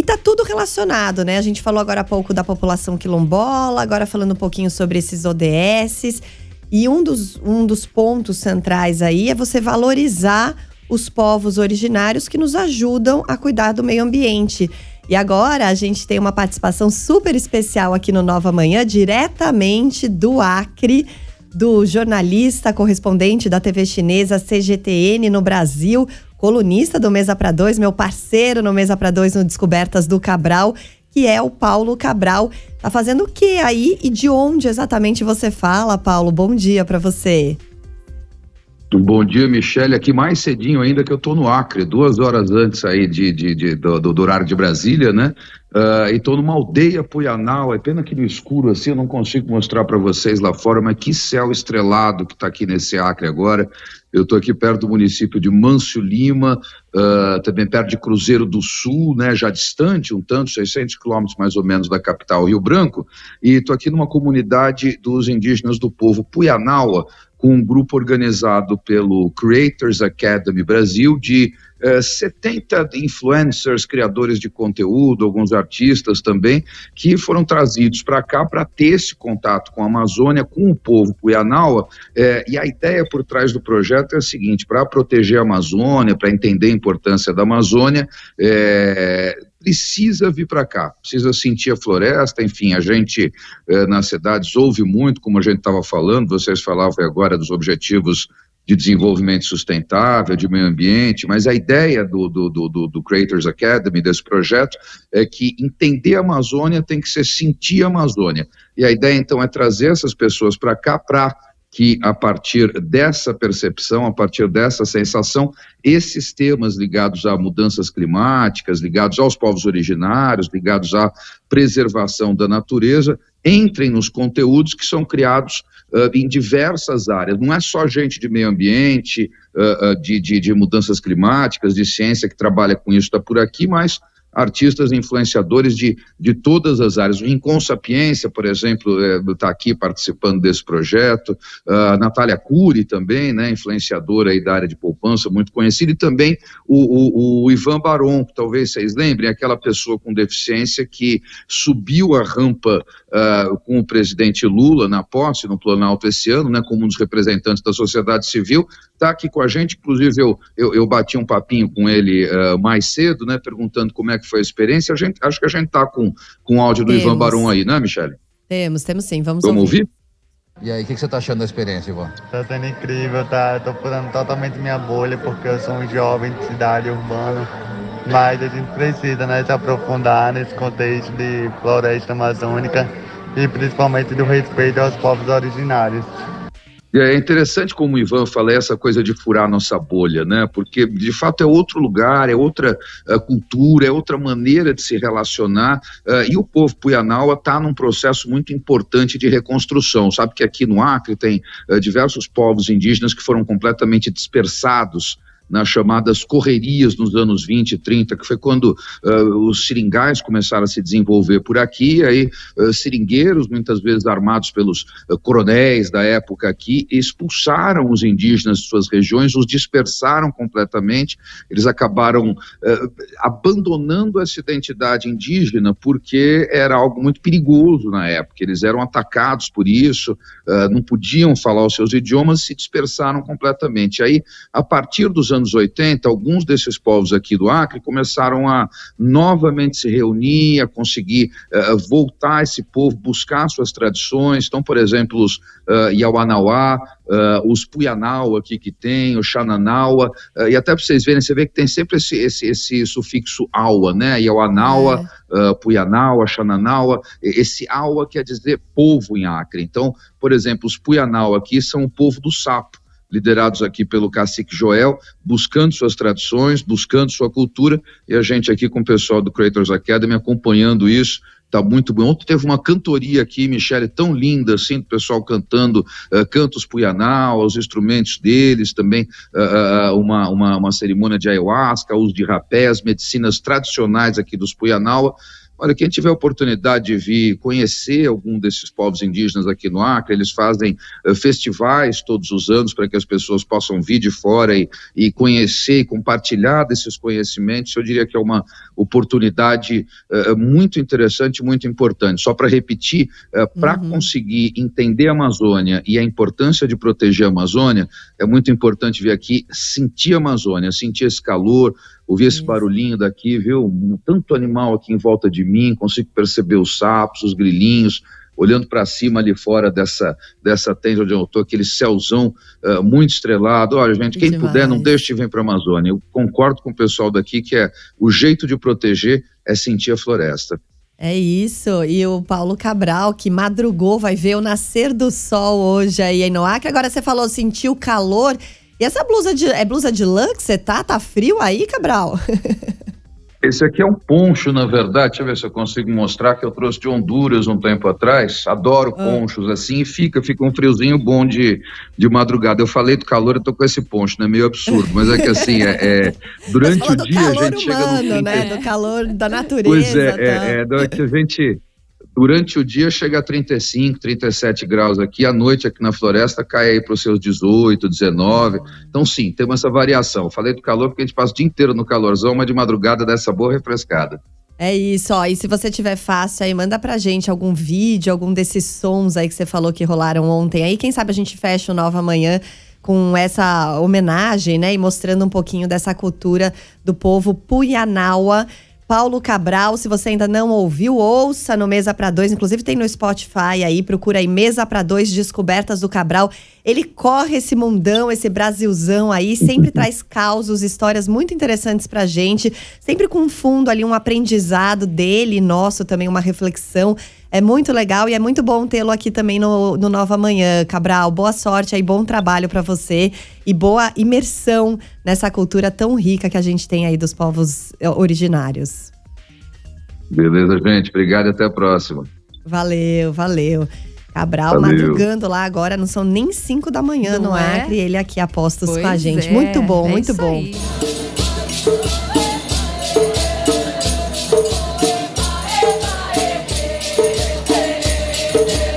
E tá tudo relacionado, né? A gente falou agora há pouco da população quilombola, agora falando um pouquinho sobre esses ODSs. E um dos, um dos pontos centrais aí é você valorizar os povos originários que nos ajudam a cuidar do meio ambiente. E agora a gente tem uma participação super especial aqui no Nova Manhã, diretamente do Acre, do jornalista correspondente da TV chinesa CGTN no Brasil, colunista do Mesa para Dois, meu parceiro no Mesa para Dois no Descobertas do Cabral, que é o Paulo Cabral. Tá fazendo o que aí e de onde exatamente você fala, Paulo? Bom dia para você. Bom dia, Michele. Aqui mais cedinho ainda que eu estou no Acre, duas horas antes aí de, de, de do, do, horário de Brasília, né? Uh, e estou numa aldeia Puianal, é pena que no escuro assim eu não consigo mostrar para vocês lá fora, mas que céu estrelado que está aqui nesse Acre agora. Eu estou aqui perto do município de Mâncio Lima, uh, também perto de Cruzeiro do Sul, né, já distante um tanto, 600 quilômetros mais ou menos da capital Rio Branco, e estou aqui numa comunidade dos indígenas do povo Puianaua, com um grupo organizado pelo Creators Academy Brasil de 70 eh, influencers, criadores de conteúdo, alguns artistas também, que foram trazidos para cá para ter esse contato com a Amazônia, com o povo Cuianaua. Eh, e a ideia por trás do projeto é a seguinte: para proteger a Amazônia, para entender a importância da Amazônia, eh, precisa vir para cá, precisa sentir a floresta, enfim, a gente nas cidades ouve muito, como a gente estava falando, vocês falavam agora dos objetivos de desenvolvimento sustentável, de meio ambiente, mas a ideia do, do, do, do, Creators Academy, desse projeto, é que entender a Amazônia tem que ser sentir a Amazônia. E a ideia, então, é trazer essas pessoas para cá para que, a partir dessa percepção, a partir dessa sensação, esses temas ligados a mudanças climáticas, ligados aos povos originários, ligados à preservação da natureza, entrem nos conteúdos que são criados uh, em diversas áreas. Não é só gente de meio ambiente, uh, uh, de, de, de, mudanças climáticas, de ciência que trabalha com isso, está por aqui, mas artistas influenciadores de, de todas as áreas. O Rincon Sapiência, por exemplo, está é, aqui participando desse projeto. A Natália Cury também, né, influenciadora aí da área de poupança, muito conhecida. E também o, o, o Ivan Baron, que talvez vocês lembrem, aquela pessoa com deficiência que subiu a rampa uh, com o presidente Lula na posse, no Planalto esse ano, né, como um dos representantes da sociedade civil, está aqui com a gente. Inclusive, eu, eu, eu, bati um papinho com ele uh, mais cedo, né, perguntando como é que foi a experiência. A gente, acho que a gente está com, com o áudio do temos. Ivan Baron aí, né, Michele? Temos, temos sim. Vamos, Vamos ouvir? ouvir? E aí, o que, que, você está achando da experiência, Ivan? Está sendo incrível, tá? Eu tô furando totalmente minha bolha, porque eu sou um jovem de cidade urbana. Mas a gente precisa, né, se aprofundar nesse contexto de floresta amazônica e principalmente do respeito aos povos originários. É interessante como o Ivan fala essa coisa de furar nossa bolha, né? Porque de fato é outro lugar, é outra uh, cultura, é outra maneira de se relacionar. Uh, e o povo Puianaua está num processo muito importante de reconstrução. Sabe que aqui no Acre tem uh, diversos povos indígenas que foram completamente dispersados nas chamadas correrias nos anos 20 e 30, que foi quando uh, os seringais começaram a se desenvolver por aqui, aí uh, seringueiros, muitas vezes armados pelos uh, coronéis da época aqui, expulsaram os indígenas de suas regiões, os dispersaram completamente, eles acabaram abandonando essa identidade indígena porque era algo muito perigoso na época, eles eram atacados por isso, não podiam falar os seus idiomas, se dispersaram completamente. Aí, a partir dos anos anos 80, alguns desses povos aqui do Acre começaram a novamente se reunir, a conseguir uh, voltar esse povo, buscar suas tradições. Então, por exemplo, os uh, uh, os Puianau aqui que tem, o Xananaua, uh, e até para vocês verem, você vê que tem sempre esse, esse, esse sufixo aua, né? Iauanaua, é. uh, Xananaua, esse aua quer dizer povo em Acre. Então, por exemplo, os Puianau aqui são o povo do sapo liderados aqui pelo cacique Joel, buscando suas tradições, buscando sua cultura, e a gente aqui com o pessoal do Creators Academy acompanhando isso, tá muito bom. Ontem teve uma cantoria aqui, Michele, tão linda, assim, do pessoal cantando uh, cantos puianal, os instrumentos deles, também uh, uma, uma, uma cerimônia de ayahuasca, uso de rapés, medicinas tradicionais aqui dos puianal, Olha, quem tiver oportunidade de vir conhecer algum desses povos indígenas aqui no Acre, eles fazem uh, festivais todos os anos para que as pessoas possam vir de fora e, e conhecer e compartilhar desses conhecimentos. Eu diria que é uma oportunidade uh, muito interessante, muito importante. Só para repetir, uh, para uhum. conseguir entender a Amazônia e a importância de proteger a Amazônia, é muito importante vir aqui sentir a Amazônia, sentir esse calor, ouvir esse barulhinho daqui, viu? Tanto animal aqui em volta de mim, consigo perceber os sapos, os grilinhos, olhando para cima ali fora dessa, dessa tenda onde eu estou, aquele céuzão uh, muito estrelado. Olha, gente, quem Demais. puder, não deixe de vir para a Amazônia. Eu concordo com o pessoal daqui que é o jeito de proteger é sentir a floresta. É isso. E o Paulo Cabral, que madrugou, vai ver o nascer do sol hoje aí no Acre. Agora você falou sentiu calor. E essa blusa de. É blusa de lã que você tá? Tá frio aí, Cabral? Esse aqui é um poncho, na verdade. Deixa eu ver se eu consigo mostrar que eu trouxe de Honduras um tempo atrás. Adoro ah. ponchos assim e fica, fica um friozinho bom de, de madrugada. Eu falei do calor, eu tô com esse poncho, né? Meio absurdo, mas é que assim, é, é durante o dia a gente humano, chega no fim, né? Do calor da natureza. Pois é, é, é, é que a gente Durante o dia chega a 35, 37 graus aqui, à noite aqui na floresta cai aí para os seus 18, 19. Então, sim, temos essa variação. Falei do calor porque a gente passa o dia inteiro no calorzão, mas de madrugada dessa boa refrescada. É isso, ó. E se você tiver fácil aí, manda pra gente algum vídeo, algum desses sons aí que você falou que rolaram ontem. Aí, quem sabe a gente fecha o Nova Manhã com essa homenagem, né? E mostrando um pouquinho dessa cultura do povo Puyanawa. Paulo Cabral. Se você ainda não ouviu, ouça no Mesa para Dois. Inclusive tem no Spotify aí, procura aí Mesa para Dois Descobertas do Cabral. Ele corre esse mundão, esse Brasilzão aí, sempre traz causos, histórias muito interessantes pra gente, sempre com fundo ali, um aprendizado dele, nosso também, uma reflexão. É muito legal e é muito bom tê-lo aqui também no, no Nova Manhã, Cabral. Boa sorte aí, bom trabalho para você e boa imersão nessa cultura tão rica que a gente tem aí dos povos eh, originários. Beleza, gente. Obrigado e até a próxima. Valeu, valeu. Cabral Valeu. madrugando lá agora, não são nem 5 da manhã não no é? Acre, ele aqui apostos pois com a gente. É, muito bom, é muito bom. Aí. Yeah.